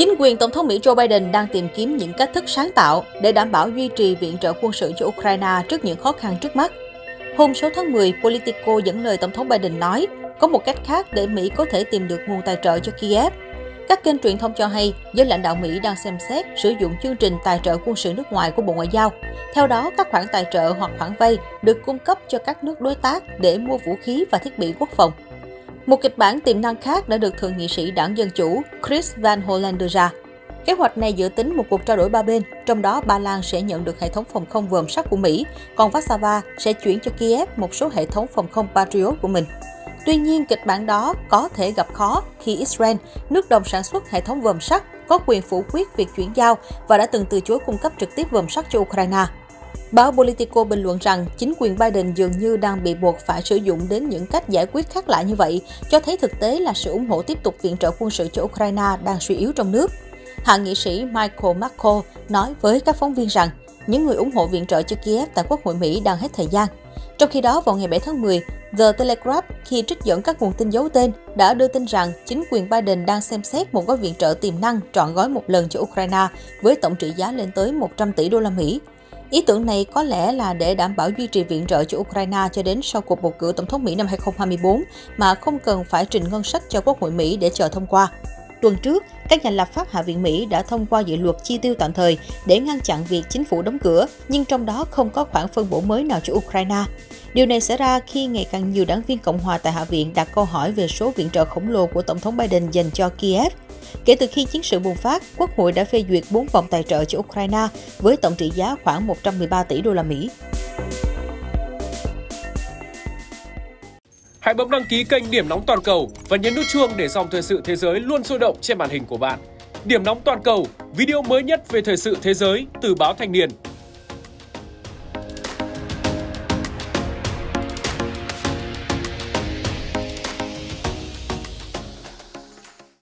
Chính quyền Tổng thống Mỹ Joe Biden đang tìm kiếm những cách thức sáng tạo để đảm bảo duy trì viện trợ quân sự cho Ukraine trước những khó khăn trước mắt. Hôm 6 tháng 10, Politico dẫn lời Tổng thống Biden nói, có một cách khác để Mỹ có thể tìm được nguồn tài trợ cho Kiev. Các kênh truyền thông cho hay, giới lãnh đạo Mỹ đang xem xét sử dụng chương trình tài trợ quân sự nước ngoài của Bộ Ngoại giao. Theo đó, các khoản tài trợ hoặc khoản vay được cung cấp cho các nước đối tác để mua vũ khí và thiết bị quốc phòng. Một kịch bản tiềm năng khác đã được Thượng nghị sĩ đảng Dân Chủ Chris Van Hollen đưa ra. Kế hoạch này dự tính một cuộc trao đổi ba bên, trong đó Ba Lan sẽ nhận được hệ thống phòng không vòm sắt của Mỹ, còn Warsaw sẽ chuyển cho Kiev một số hệ thống phòng không Patriot của mình. Tuy nhiên, kịch bản đó có thể gặp khó khi Israel, nước đồng sản xuất hệ thống vòm sắt, có quyền phủ quyết việc chuyển giao và đã từng từ chối cung cấp trực tiếp vòm sắt cho Ukraine. Báo Politico bình luận rằng chính quyền Biden dường như đang bị buộc phải sử dụng đến những cách giải quyết khác lạ như vậy, cho thấy thực tế là sự ủng hộ tiếp tục viện trợ quân sự cho Ukraine đang suy yếu trong nước. Hạ nghị sĩ Michael Marco nói với các phóng viên rằng những người ủng hộ viện trợ cho Kiev tại Quốc hội Mỹ đang hết thời gian. Trong khi đó, vào ngày 7 tháng 10, The Telegraph, khi trích dẫn các nguồn tin giấu tên, đã đưa tin rằng chính quyền Biden đang xem xét một gói viện trợ tiềm năng trọn gói một lần cho Ukraine với tổng trị giá lên tới 100 tỷ đô la Mỹ. Ý tưởng này có lẽ là để đảm bảo duy trì viện trợ cho Ukraine cho đến sau cuộc bầu cử tổng thống Mỹ năm 2024 mà không cần phải trình ngân sách cho Quốc hội Mỹ để chờ thông qua. Tuần trước, các nhà lập pháp Hạ viện Mỹ đã thông qua dự luật chi tiêu tạm thời để ngăn chặn việc chính phủ đóng cửa, nhưng trong đó không có khoản phân bổ mới nào cho Ukraine. Điều này xảy ra khi ngày càng nhiều đảng viên Cộng hòa tại Hạ viện đặt câu hỏi về số viện trợ khổng lồ của Tổng thống Biden dành cho Kiev. Kể từ khi chiến sự bùng phát, Quốc hội đã phê duyệt 4 vòng tài trợ cho Ukraine với tổng trị giá khoảng 113 tỷ đô la Mỹ. Hãy bấm đăng ký kênh Điểm nóng toàn cầu và nhấn nút chuông để dòng thời sự thế giới luôn sôi động trên màn hình của bạn. Điểm nóng toàn cầu, video mới nhất về thời sự thế giới từ báo Thanh niên